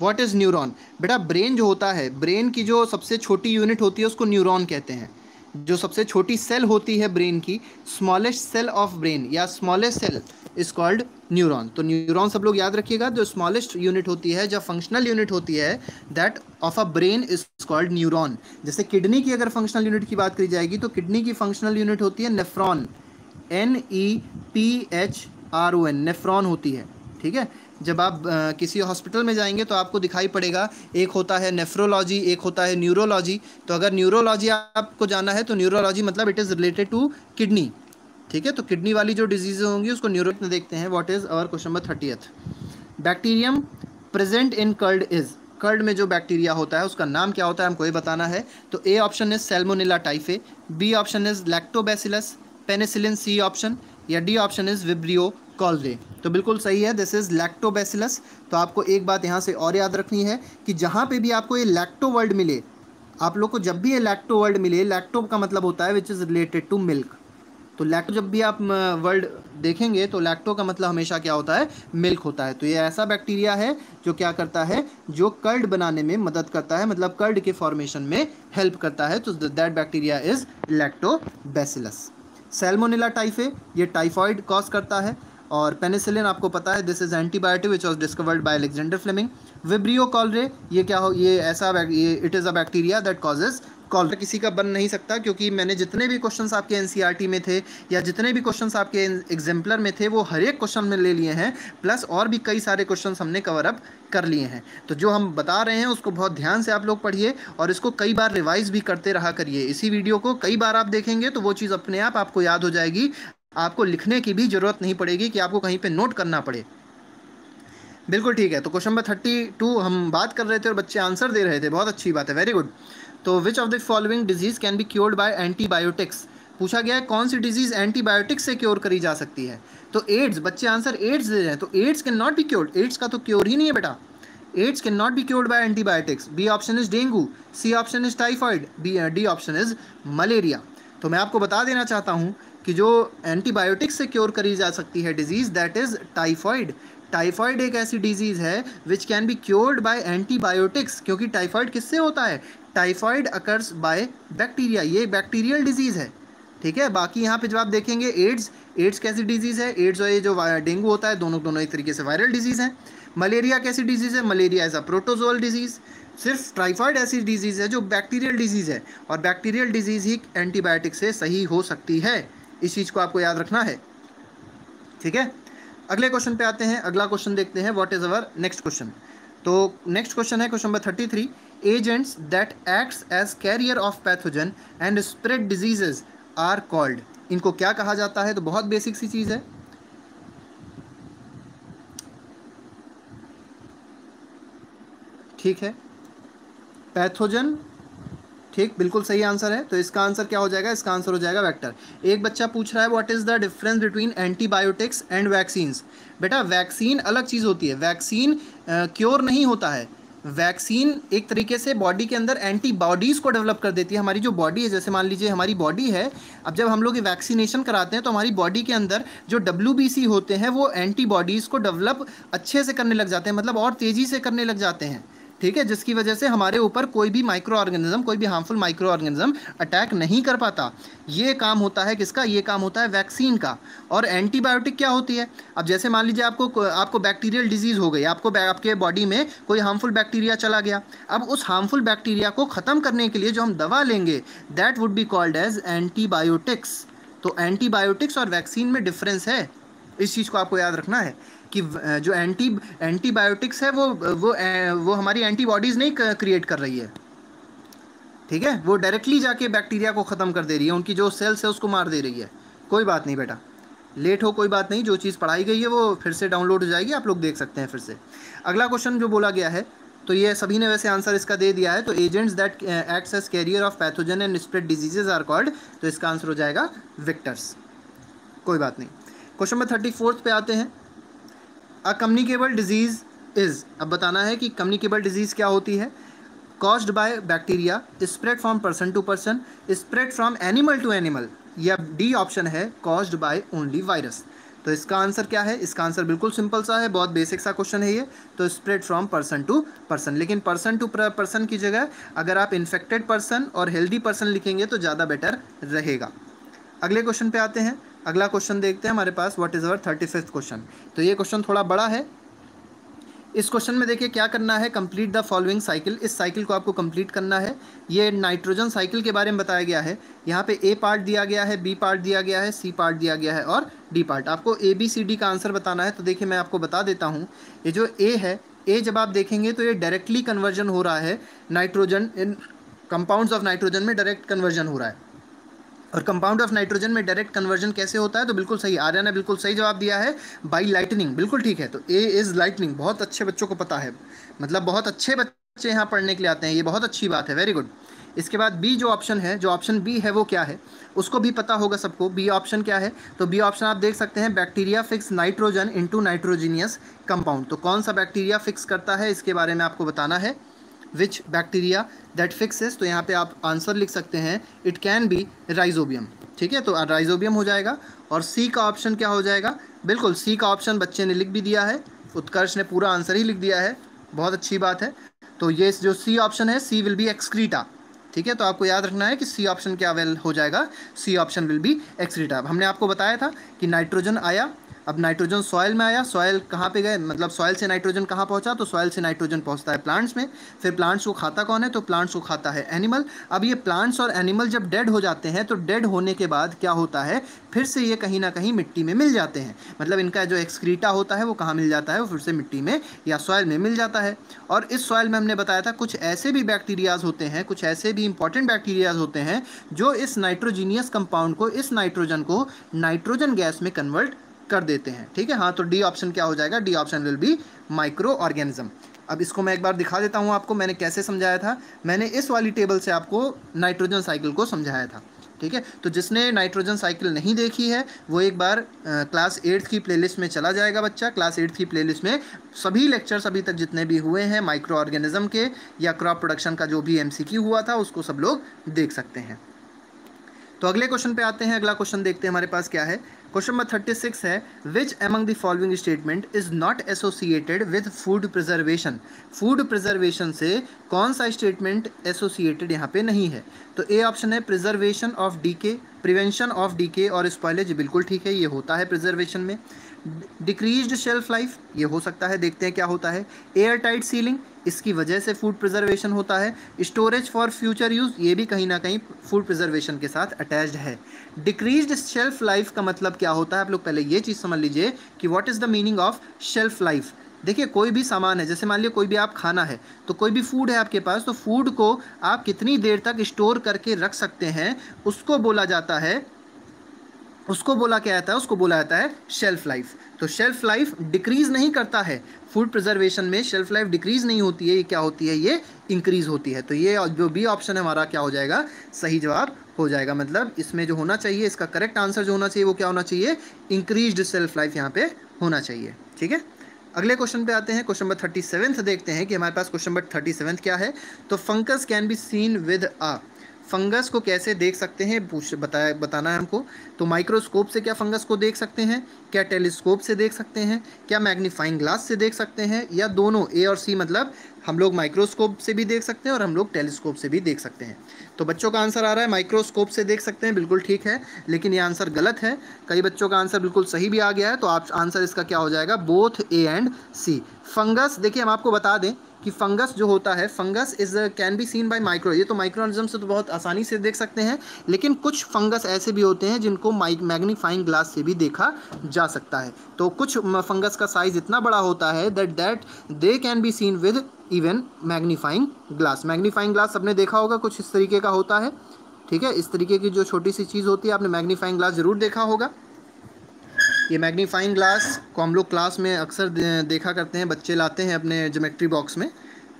वॉट इज़ न्यूरॉन बेटा ब्रेन जो होता है ब्रेन की जो सबसे छोटी यूनिट होती है, उसको न्यूरॉन कहते हैं। जो सबसे छोटी सेल होती है ब्रेन की स्मॉलेस्ट सेल ऑफ़ ब्रेन या smallest cell is called neuron तो न्यूरॉन सब लोग याद रखिएगा, जो स्मॉलेस्ट यूनिट होती है, जो फंक्शनल यूनिट होती है that of a brain is called neuron जैसे किडनी की अगर फंक्शनल यूनिट की बात करी जाएगी तो किडनी की फंक्शनल यूनिट होती है nephron N E P H R O N nephron होती है। ठीक है? जब आप आ, किसी हॉस्पिटल में जाएँगे तो आपको दिखाई पड़ेगा एक होता है नेफ्रोलॉजी एक होता है न्यूरोलॉजी तो अगर न्यूरोलॉजी आपको जाना है तो न्यूरोलॉजी मतलब it is related to kidney ठीक है? तो किडनी वाली जो डिज़ीज़ होंगी उसको न्यूरो देखते हैं। What is our question number thirtieth bacterium present in curd is curd में जो बैक्टीरिया होता है उसका नाम क्या होता है हमको ये बताना है। तो A option is salmonella typhi B option is lactobacillus penicillin C option या D option is vibrio cholerae तो बिल्कुल सही है दिस इज़ लैक्टोबैसिलस तो आपको एक बात यहाँ से और याद रखनी है कि जहाँ पे भी आपको ये लैक्टो वर्ड मिले, आप लोग को जब भी ये लैक्टो वर्ड मिले लैक्टो का मतलब होता है which is related to milk तो लैक्टो जब भी आप वर्ड देखेंगे तो लैक्टो का मतलब हमेशा क्या होता है? मिल्क होता है। तो ये ऐसा बैक्टीरिया है जो क्या करता है? जो कर्ड बनाने में मदद करता है मतलब कर्ड के फॉर्मेशन में हेल्प करता है। तो that bacteria is lactobacillus salmonella typhi ये टाइफॉइड कॉज करता है। और पेनिसिलिन आपको पता है this is antibiotic which was discovered by Alexander Fleming vibrio cholerae ये क्या हो, ये ऐसा ये it is a bacteria that causes call किसी का बन नहीं सकता क्योंकि मैंने जितने भी क्वेश्चंस आपके एनसीईआरटी e में थे या जितने भी क्वेश्चंस आपके एग्जाम्पलर में थे, वो हर एक क्वेश्चन में ले लिए हैं प्लस और भी कई सारे क्वेश्चन हमने कवर अप कर लिए हैं। तो जो हम बता रहे हैं, उसको बहुत ध्यान से आप लोग पढ़िए और इसको कई बार रिवाइज भी करते रहा करिए। इसी वीडियो को कई बार आप देखेंगे तो वो चीज़ अपने आप आपको याद हो जाएगी। आपको लिखने की भी ज़रूरत नहीं पड़ेगी कि आपको कहीं पर नोट करना पड़े। बिल्कुल ठीक है तो क्वेश्चन नंबर थर्टी टू हम बात कर रहे थे और बच्चे आंसर दे रहे थे, बहुत अच्छी बात है वेरी गुड तो which of the following disease can be cured by antibiotics पूछा गया है कौन सी डिज़ीज़ एंटीबायोटिक्स से क्योर करी जा सकती है? तो एड्स बच्चे आंसर एड्स दे रहे हैं तो AIDS can not be cured AIDS का तो क्योर ही नहीं है बेटा। AIDS can not be cured by antibiotics B option is dengue C option is typhoid B D option is malaria तो मैं आपको बता देना चाहता हूँ कि जो एंटीबायोटिक्स से क्योर करी जा सकती है disease that is typhoid typhoid एक ऐसी डिज़ीज़ है which can be cured by antibiotics क्योंकि टाइफॉइड किससे होता है? टाइफॉइड अकर्स बाय बैक्टीरिया ये बैक्टीरियल डिज़ीज़ है। ठीक है? बाकी यहाँ पे जब आप देखेंगे एड्स एड्स कैसी डिज़ीज़ है? एड्स और ये जो डेंगू होता है, दोनों दोनों एक तरीके से वायरल डिज़ीज़ है। मलेरिया कैसी डिज़ीज़ है? Malaria as a protozoal disease सिर्फ़ टाइफाइड ऐसी डिज़ीज़ है जो बैक्टीरियल डिज़ीज़ है। और बैक्टीरियल डिज़ीज़ ही एंटीबायोटिक से सही हो सकती है। इस चीज़ को आपको याद रखना है। ठीक है? अगले क्वेश्चन पे आते हैं, अगला क्वेश्चन देखते हैं what is our next question तो नेक्स्ट क्वेश्चन है question number thirty three agents that acts as carrier of pathogen and spread diseases are called इनको क्या कहा जाता है? तो बहुत बेसिक सी चीज़ है। ठीक है? पैथोजन ठीक, बिल्कुल सही आंसर है। तो इसका आंसर क्या हो जाएगा? इसका आंसर हो जाएगा वेक्टर एक बच्चा पूछ रहा है what is the difference between antibiotics and vaccines बेटा वैक्सीन अलग चीज़ होती है। वैक्सीन क्योर नहीं होता है। वैक्सीन एक तरीके से बॉडी के अंदर एंटीबॉडीज़ को डेवलप कर देती है। हमारी जो बॉडी है, जैसे मान लीजिए हमारी बॉडी है, अब जब हम लोग वैक्सीनेशन कराते हैं तो हमारी बॉडी के अंदर जो डब्ल्यूबीसी होते हैं, वो एंटीबॉडीज़ को डेवलप अच्छे से करने लग जाते हैं मतलब और तेज़ी से करने लग जाते हैं। ठीक है, जिसकी वजह से हमारे ऊपर कोई भी माइक्रो ऑर्गेनिज्म कोई भी हार्मफुल माइक्रो ऑर्गेनिज्म अटैक नहीं कर पाता। ये काम होता है किसका? ये काम होता है वैक्सीन का। और एंटीबायोटिक क्या होती है? अब जैसे मान लीजिए आपको आपको बैक्टीरियल डिज़ीज़ हो गई, आपको आपके बॉडी में कोई हार्मफुल बैक्टीरिया चला गया। अब उस हार्मफुल बैक्टीरिया को ख़त्म करने के लिए जो हम दवा लेंगे that would be called as antibiotics तो एंटीबायोटिक्स और वैक्सीन में डिफरेंस है? इस चीज़ को आपको याद रखना है। कि जो एंटी एंटीबायोटिक्स है, वो वो वो हमारी एंटीबॉडीज़ नहीं क्रिएट कर रही है। ठीक है? वो डायरेक्टली जाके बैक्टीरिया को ख़त्म कर दे रही है। उनकी जो सेल्स है, उसको मार दे रही है। कोई बात नहीं बेटा। लेट हो, कोई बात नहीं। जो चीज़ पढ़ाई गई है, वो फिर से डाउनलोड हो जाएगी। आप लोग देख सकते हैं फिर से। अगला क्वेश्चन जो बोला गया है तो ये सभी ने वैसे आंसर इसका दे दिया है। तो agents that acts as carrier of pathogen and spread diseases are called तो इसका आंसर हो जाएगा विक्टर्स कोई बात नहीं। क्वेश्चन नंबर थर्टी फोर्थ पे आते हैं। अ कम्युनिकेबल डिज़ीज़ इज़ अब बताना है कि कम्युनिकेबल डिज़ीज़ क्या होती है? Caused by bacteria spread from person to person spread from animal to animal या डी ऑप्शन है कॉज्ड बाय ओनली वायरस तो इसका आंसर क्या है? इसका आंसर बिल्कुल सिंपल सा है, बहुत बेसिक सा क्वेश्चन है ये। तो spread from person to person लेकिन पर्सन टू पर्सन की जगह, अगर आप इन्फेक्टेड पर्सन और हेल्दी पर्सन लिखेंगे तो ज़्यादा बेटर रहेगा। अगले क्वेश्चन पे आते हैं। अगला क्वेश्चन देखते हैं हमारे पास what is our thirty fifth question तो ये क्वेश्चन थोड़ा बड़ा है। इस क्वेश्चन में देखिए क्या करना है कंप्लीट द फॉलोइंग साइकिल इस साइकिल को आपको कंप्लीट करना है। ये नाइट्रोजन साइकिल के बारे में बताया गया है। यहाँ पे ए पार्ट दिया गया है बी पार्ट दिया गया है सी पार्ट दिया गया है और डी पार्ट आपको ए बी सी डी का आंसर बताना है तो देखिए मैं आपको बता देता हूँ। ये जो ए है ए जब आप देखेंगे तो ये डायरेक्टली कन्वर्जन हो रहा है। Nitrogen in compounds of nitrogen में डायरेक्ट कन्वर्जन हो रहा है। और कंपाउंड ऑफ़ नाइट्रोजन में डायरेक्ट कन्वर्जन कैसे होता है? तो बिल्कुल सही आर्या ने बिल्कुल सही जवाब दिया है बाई लाइटनिंग बिल्कुल ठीक है। तो ए इज़ लाइटनिंग बहुत अच्छे बच्चों को पता है। मतलब बहुत अच्छे बच्चे यहाँ पढ़ने के लिए आते हैं, ये बहुत अच्छी बात है वेरी गुड इसके बाद बी जो ऑप्शन है, जो ऑप्शन बी है वो क्या है? उसको भी पता होगा सबको बी ऑप्शन क्या है? तो बी ऑप्शन आप देख सकते हैं bacteria fix nitrogen into nitrogenous compound तो कौन सा बैक्टीरिया फिक्स करता है? इसके बारे में आपको बताना है। विच बैक्टीरिया दैट फिक्सेस तो यहाँ पे आप आंसर लिख सकते हैं इट कैन बी राइजोबियम ठीक है? तो राइजोबियम हो जाएगा और सी का ऑप्शन क्या हो जाएगा? बिल्कुल सी का ऑप्शन बच्चे ने लिख भी दिया है, उत्कर्ष ने पूरा आंसर ही लिख दिया है, बहुत अच्छी बात है। तो ये जो सी ऑप्शन है सी विल बी एक्सक्रीटा ठीक है? तो आपको याद रखना है कि सी ऑप्शन क्या हो जाएगा? C option will be excreta हमने आपको बताया था कि नाइट्रोजन आया अब नाइट्रोजन सॉयल में आया सॉयल कहाँ पे गए? मतलब सॉयल से नाइट्रोजन कहाँ पहुँचा? तो सॉयल से नाइट्रोजन पहुँचता है प्लांट्स में। फिर प्लांट्स को खाता कौन है? तो प्लांट्स को खाता है एनिमल। अब ये प्लांट्स और एनिमल जब डेड हो जाते हैं तो डेड होने के बाद क्या होता है? फिर से ये कहीं ना कहीं मिट्टी में मिल जाते हैं। मतलब इनका जो एक्सक्रीटा होता है, वो कहाँ मिल जाता है? वो फिर से मिट्टी में या सॉयल में मिल जाता है। और इस सॉयल में हमने बताया था, कुछ ऐसे भी बैक्टीरियाज होते हैं, कुछ ऐसे भी इंपॉर्टेंट बैक्टीरियाज होते हैं, जो इस नाइट्रोजीनियस कंपाउंड को, इस नाइट्रोजन को नाइट्रोजन गैस में कन्वर्ट कर देते हैं, ठीक है? हाँ तो डी ऑप्शन क्या हो जाएगा? D option will be microorganism अब इसको मैं एक बार दिखा देता हूँ आपको, मैंने कैसे समझाया था? मैंने इस वाली टेबल से आपको नाइट्रोजन साइकिल को समझाया था, ठीक है? तो जिसने नाइट्रोजन साइकिल नहीं देखी है, वो एक बार क्लास एट्थ की प्लेलिस्ट में चला जाएगा बच्चा। क्लास एट्थ की प्लेलिस्ट में सभी लेक्चर्स अभी तक जितने भी हुए हैं माइक्रो ऑर्गेनिज्म के या क्रॉप प्रोडक्शन का जो भी एमसीक्यू हुआ था, उसको सब लोग देख सकते हैं। तो अगले क्वेश्चन पे आते हैं। अगला क्वेश्चन देखते हैं हमारे पास क्या है? क्वेश्चन नंबर थर्टी सिक्स है which among the following statement is not associated with food preservation food preservation से कौन सा स्टेटमेंट एसोसिएटेड यहाँ पे नहीं है? तो ए ऑप्शन है preservation of decay prevention of decay और स्पॉयलेज बिल्कुल ठीक है, ये होता है प्रिजर्वेशन में। डिक्रीज शेल्फ लाइफ ये हो सकता है, देखते हैं क्या होता है। एयर टाइट सीलिंग इसकी वजह से फ़ूड प्रिजर्वेशन होता है। स्टोरेज फॉर फ्यूचर यूज़ ये भी कहीं ना कहीं फ़ूड प्रिजर्वेशन के साथ अटैच्ड है। डिक्रीज्ड शेल्फ लाइफ का मतलब क्या होता है? आप लोग पहले ये चीज़ समझ लीजिए कि what is the meaning of shelf life देखिए, कोई भी सामान है, जैसे मान लिया कोई भी आप खाना है तो कोई भी फ़ूड है आपके पास तो फ़ूड को आप कितनी देर तक स्टोर करके रख सकते हैं? उसको बोला जाता है, उसको बोला क्या जाता है? उसको बोला जाता है शेल्फ लाइफ तो शेल्फ लाइफ डिक्रीज नहीं करता है। फ़ूड प्रिजर्वेशन में शेल्फ लाइफ डिक्रीज नहीं होती है, ये क्या होती है? ये इंक्रीज होती है। तो ये जो बी ऑप्शन है, हमारा क्या हो जाएगा? सही जवाब हो जाएगा। मतलब इसमें जो होना चाहिए, इसका करेक्ट आंसर जो होना चाहिए, वो क्या होना चाहिए? इंक्रीज सेल्फ लाइफ यहाँ पे होना चाहिए। ठीक है? अगले क्वेश्चन पे आते हैं। क्वेश्चन नंबर थर्टी देखते हैं कि हमारे पास क्वेश्चन नंबर थर्टी क्या है? तो fungus can be seen with ah fungus को कैसे देख सकते हैं? पूछ बताया बताना है हमको। तो माइक्रोस्कोप से क्या फंगस को देख सकते हैं? क्या टेलीस्कोप से देख सकते हैं? क्या मैग्नीफाइंग ग्लास से देख सकते हैं? या दोनों, ए और सी मतलब हम लोग माइक्रोस्कोप से भी देख सकते हैं और हम लोग टेलीस्कोप से भी देख सकते हैं। तो बच्चों का आंसर आ रहा है, माइक्रोस्कोप से देख सकते हैं, बिल्कुल ठीक है, लेकिन ये आंसर गलत है। कई बच्चों का आंसर बिल्कुल सही भी आ गया है तो आप, आंसर इसका क्या हो जाएगा? Both A and C fungus देखिए हम आपको बता दें कि फंगस जो होता है, fungus is can be seen by micro ये तो माइक्रोनिज्म से तो बहुत आसानी से देख सकते हैं, लेकिन कुछ फंगस ऐसे भी होते हैं जिनको मैग्नीफाइंग ग्लास से भी देखा जा सकता है। तो कुछ फंगस का साइज़ इतना बड़ा होता है that that they can be seen with even magnifying glass magnifying glass सबने देखा होगा कुछ इस तरीके का होता है, ठीक है? इस तरीके की जो छोटी सी चीज़ होती है, आपने मैग्नीफाइंग ग्लास ज़रूर देखा होगा। ये मैग्नीफाइंग ग्लास को हम लोग क्लास में अक्सर देखा करते हैं, बच्चे लाते हैं अपने जोमेट्री बॉक्स में।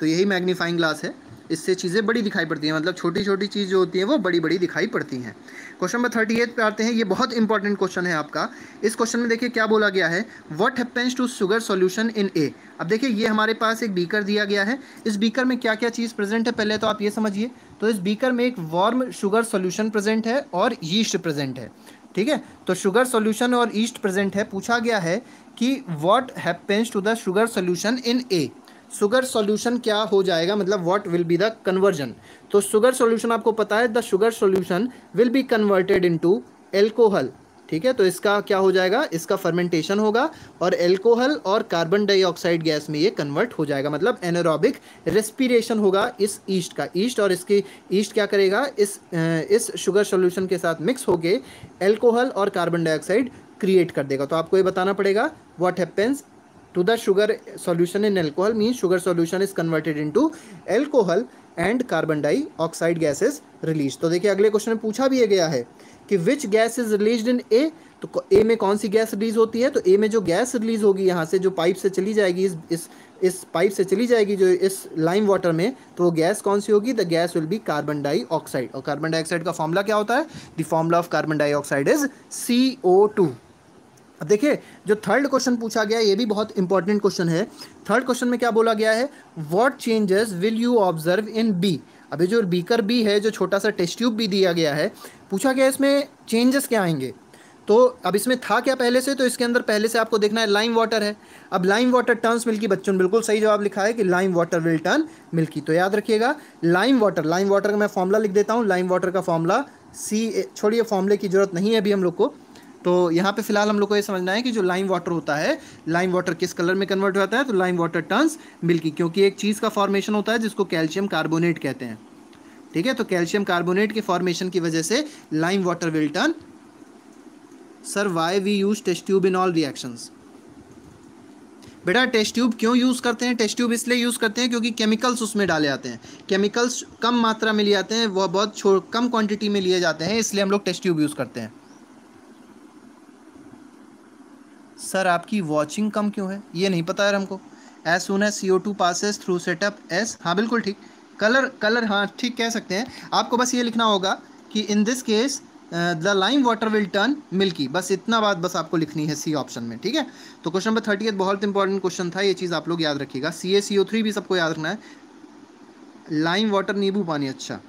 तो यही मैग्नीफाइंग ग्लास है। इससे चीज़ें बड़ी दिखाई पड़ती हैं। मतलब छोटी छोटी चीज़ जो होती हैं, वो बड़ी बड़ी दिखाई पड़ती हैं। क्वेश्चन नंबर थर्टी एट पे आते हैं। ये बहुत इंपॉर्टेंट क्वेश्चन है आपका। इस क्वेश्चन में देखिए क्या बोला गया है। What happens to sugar solution in A अब देखिए, ये हमारे पास एक बीकर दिया गया है। इस बीकर में क्या क्या चीज़ प्रेजेंट है? पहले तो आप ये समझिए। तो इस बीकर में एक वार्म शुगर सोल्यूशन प्रेजेंट है और यीस्ट प्रेजेंट है। ठीक है? तो शुगर सोल्यूशन और ईस्ट प्रेजेंट है। पूछा गया है कि what happens to the sugar solution in A sugar solution क्या हो जाएगा? मतलब what will be the conversion तो शुगर सॉल्यूशन आपको पता है the sugar solution will be converted into alcohol ठीक है? तो इसका क्या हो जाएगा? इसका फर्मेंटेशन होगा और एल्कोहल और कार्बन डाइऑक्साइड गैस में ये कन्वर्ट हो जाएगा। मतलब एनोरॉबिक रेस्पिरेशन होगा इस ईस्ट का। ईस्ट और इसकी ईस्ट क्या करेगा? इस इस शुगर सोल्यूशन के साथ मिक्स होके एल्कोहल और कार्बन डाइऑक्साइड क्रिएट कर देगा। तो आपको ये बताना पड़ेगा what happens to the sugar solution in alcohol means sugar solution is converted into alcohol and carbon dioxide gas is release तो देखिए, अगले क्वेश्चन में पूछा भी गया है। कि which gas is release in A तो ए में कौन सी गैस रिलीज़ होती है? तो ए में जो गैस रिलीज़ होगी यहाँ से, जो पाइप से चली जाएगी, इस इस इस पाइप से चली जाएगी जो इस लाइम वाटर में तो वो गैस कौन सी होगी? The gas will be carbon dioxide और कार्बन डाइऑक्साइड का फॉर्मूला क्या होता है? The formula of carbon dioxide is C O two अब देखिए, जो थर्ड क्वेश्चन पूछा गया, ये भी बहुत इंपॉर्टेंट क्वेश्चन है। थर्ड क्वेश्चन में क्या बोला गया है? What changes will you observe in B अभी जो बीकर बी है, जो छोटा सा टेस्ट ट्यूब भी दिया गया है पूछा गया इसमें चेंजेस क्या आएँगे? तो अब इसमें था क्या पहले से? तो इसके अंदर पहले से आपको देखना है लाइम वाटर है। अब लाइम वाटर टर्न्स मिल्की बच्चों ने बिल्कुल सही जवाब लिखा है कि lime water will turn milky तो याद रखिएगा लाइम वाटर लाइम वाटर का मैं फॉर्मूला लिख देता हूँ। लाइम वाटर का फॉर्मूला सी छोड़िए फॉर्मूले की ज़रूरत नहीं है अभी हम लोग को। तो यहाँ पे फ़िलहाल हम लोग को ये समझना है कि जो लाइम वाटर होता है लाइम वाटर किस कलर में कन्वर्ट होता है? तो लाइम वाटर टर्न्स मिल्की क्योंकि एक चीज़ का फॉर्मेशन होता है जिसको कैल्शियम कार्बोनेट कहते हैं। ठीक है? तो कैल्शियम कार्बोनेट के फॉर्मेशन की वजह से lime water will turn sir why we use test tube in all reactions बेटा टेस्ट ट्यूब क्यों यूज़ करते हैं? टेस्ट ट्यूब इसलिए यूज़ करते हैं क्योंकि केमिकल्स उसमें डाले जाते हैं। केमिकल्स कम मात्रा में लिए जाते हैं, वह बहुत कम क्वांटिटी में लिए जाते हैं, इसलिए हम लोग टेस्ट ट्यूब यूज़ करते हैं। सर आपकी वॉचिंग कम क्यों है? ये नहीं पता यार हमको। As soon as C O two passes through setup as हाँ बिल्कुल ठीक। कलर कलर हाँ ठीक कह सकते हैं। आपको बस ये लिखना होगा कि in this case the lime water will turn milky बस इतना बात बस आपको लिखनी है सी ऑप्शन में, ठीक है? तो क्वेश्चन नंबर थर्टी बहुत इंपॉर्टेंट क्वेश्चन था, ये चीज़ आप लोग याद रखिएगा। सी ए सी ओ थ्री भी सबको याद रखना है। लाइम वाटर नींबू पानी अच्छा।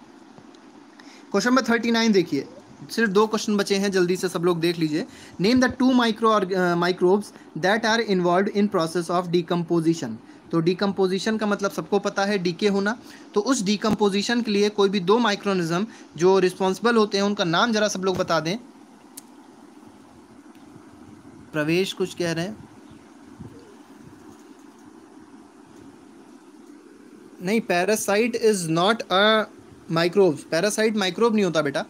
क्वेश्चन नंबर थर्टी नाइन देखिए। सिर्फ़ दो क्वेश्चन बचे हैं, जल्दी से सब लोग देख लीजिए। Name the two micro microbes that are involve in process of decomposition तो डिकम्पोजिशन का मतलब सबको पता है डीके होना। तो उस डिकम्पोजिशन के लिए कोई भी दो माइक्रोनिज्म जो रिस्पॉन्सिबल होते हैं, उनका नाम जरा सब लोग बता दें। प्रवेश कुछ कह रहे हैं। नहीं parasite is not a microbe parasite microbe नहीं होता बेटा।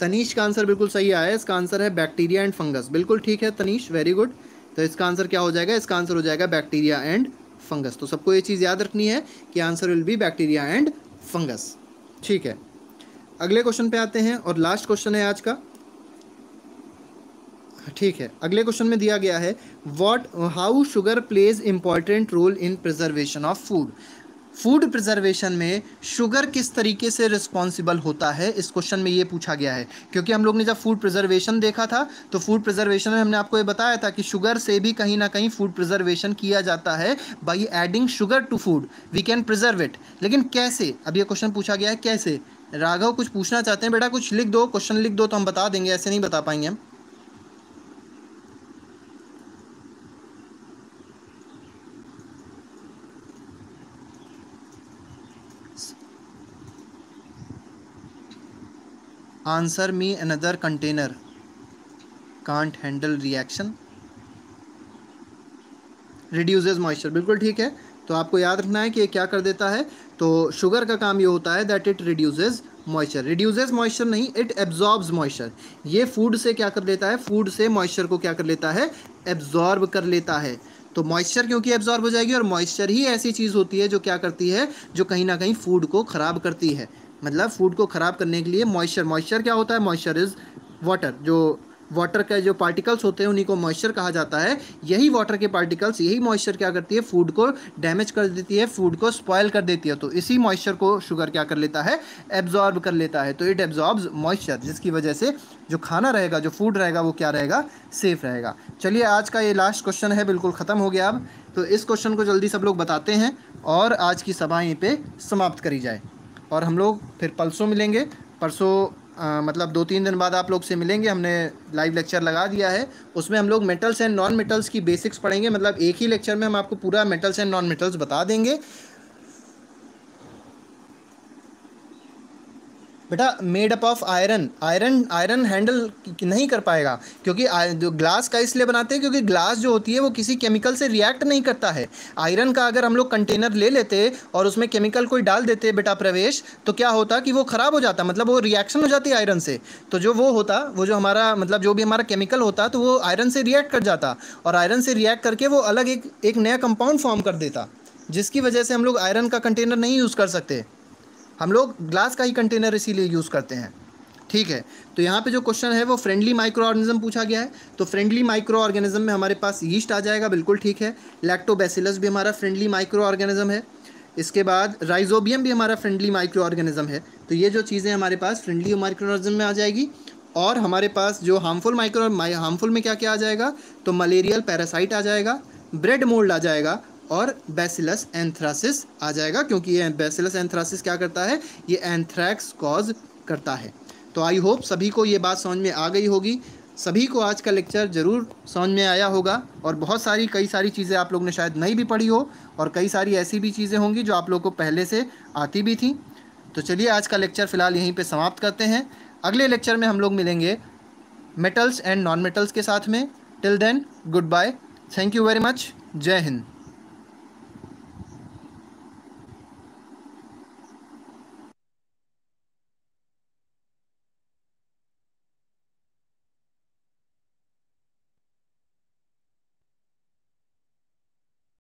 तनीश का आंसर बिल्कुल सही आया इसका आंसर है बैक्टीरिया एंड फंगस बिल्कुल ठीक है तनीश वेरी गुड तो इसका आंसर क्या हो जाएगा? इसका आंसर हो जाएगा बैक्टीरिया एंड फंगस। तो सबको ये चीज़ याद रखनी है कि answer will be bacteria and fungus. ठीक है। अगले क्वेश्चन पे आते हैं और लास्ट क्वेश्चन है आज का। ठीक है। अगले क्वेश्चन में दिया गया है what how sugar plays important role in preservation of food food preservation में शुगर किस तरीके से रिस्पॉन्सिबल होता है? इस क्वेश्चन में ये पूछा गया है। क्योंकि हम लोग ने जब फ़ूड प्रिजर्वेशन देखा था तो फ़ूड प्रिजर्वेशन में हमने आपको ये बताया था कि शुगर से भी कहीं ना कहीं फ़ूड प्रिजर्वेशन किया जाता है by adding sugar to food we can preserve it लेकिन कैसे? अब ये क्वेश्चन पूछा गया है, कैसे? राघव कुछ पूछना चाहते हैं। बेटा कुछ लिख दो, क्वेश्चन लिख दो तो हम बता देंगे, ऐसे नहीं बता पाएँगे हम। Answer me another container can't handle reaction reduces moisture बिल्कुल ठीक है। तो आपको याद रखना है कि ये क्या कर देता है? तो शुगर का काम ये होता है that it reduces moisture reduces moisture नहीं इट एब्जॉर्ब्स मॉइस्चर ये फ़ूड से क्या कर लेता है? फ़ूड से मॉइस्चर को क्या कर लेता है? एब्जॉर्ब कर लेता है। तो मॉइस्चर क्योंकि एब्जॉर्ब हो जाएगी और मॉइस्चर ही ऐसी चीज़ होती है जो क्या करती है? जो कहीं ना कहीं फ़ूड को ख़राब करती है। मतलब फ़ूड को ख़राब करने के लिए मॉइस्चर मॉइस्चर क्या होता है? मॉइस्चर इज़ वाटर जो वाटर का जो पार्टिकल्स होते हैं, उन्हीं को मॉइस्चर कहा जाता है। यही वाटर के पार्टिकल्स यही मॉइस्चर क्या करती है? फ़ूड को डैमेज कर देती है फ़ूड को स्पॉयल कर देती है। तो इसी मॉइस्चर को शुगर क्या कर लेता है? एब्जॉर्ब कर लेता है। तो इट एब्जॉर्ब्स मॉइस्चर जिसकी वजह से जो खाना रहेगा, जो फ़ूड रहेगा, वो क्या रहेगा? सेफ़ रहेगा। चलिए, आज का ये लास्ट क्वेश्चन है, बिल्कुल ख़त्म हो गया अब। तो इस क्वेश्चन को जल्दी सब लोग बताते हैं और आज की सभा यहीं पर समाप्त करी जाए। और हम लोग फिर परसों मिलेंगे। परसों मतलब दो तीन दिन बाद आप लोग से मिलेंगे। हमने लाइव लेक्चर लगा दिया है। उसमें हम लोग मेटल्स एंड नॉन मेटल्स की बेसिक्स पढ़ेंगे। मतलब एक ही लेक्चर में हम आपको पूरा मेटल्स एंड नॉन मेटल्स बता देंगे। बेटा made up of iron iron iron handle नहीं कर पाएगा, क्योंकि जो ग्लास का इसलिए बनाते हैं क्योंकि ग्लास जो होती है वो किसी केमिकल से रिएक्ट नहीं करता है। आयरन का अगर हम लोग कंटेनर ले लेते और उसमें केमिकल कोई डाल देते बेटा प्रवेश तो क्या होता कि वो ख़राब हो जाता मतलब वो रिएक्शन हो जाती आयरन से। तो जो वो होता, वो जो हमारा मतलब जो भी हमारा केमिकल होता तो वो आयरन से रिएक्ट कर जाता और आयरन से रिएक्ट करके वो अलग एक एक नया कंपाउंड फॉर्म कर देता, जिसकी वजह से हम लोग आयरन का कंटेनर नहीं यूज़ कर सकते। हम लोग ग्लास का ही कंटेनर इसीलिए यूज़ करते हैं। ठीक है? तो यहाँ पे जो क्वेश्चन है, वो फ्रेंडली माइक्रो ऑर्गेनिज्म पूछा गया है। तो फ्रेंडली माइक्रो ऑर्गेनिज्म में हमारे पास ईस्ट आ जाएगा, बिल्कुल ठीक है। लैक्टोबैसिलस भी हमारा फ्रेंडली माइक्रो ऑर्गेनिज्म है। इसके बाद राइजोबियम भी हमारा फ्रेंडली माइक्रो ऑर्गेनिज्म है। तो ये जो चीज़ें हमारे पास फ्रेंडली माइक्रो ऑर्गेनिज्म में आ जाएगी। और हमारे पास जो हार्मफुल माइक्रो हार्मफुल में क्या क्या आ जाएगा? तो मलेरियल पैरासाइट आ जाएगा। ब्रेड मोल्ड आ जाएगा। और बेसिलस एंथ्रासिस आ जाएगा, क्योंकि ये बेसिलस एंथ्रासिस क्या करता है? ये एंथ्रैक्स कॉज करता है। तो आई होप सभी को ये बात समझ में आ गई होगी। सभी को आज का लेक्चर ज़रूर समझ में आया होगा, और बहुत सारी, कई सारी चीज़ें आप लोग ने शायद नहीं भी पढ़ी हो, और कई सारी ऐसी भी चीज़ें होंगी जो आप लोग को पहले से आती भी थी। तो चलिए आज का लेक्चर फ़िलहाल यहीं पे समाप्त करते हैं। अगले लेक्चर में हम लोग मिलेंगे मेटल्स एंड नॉन मेटल्स के साथ में। Till then goodbye thank you very much जय हिंद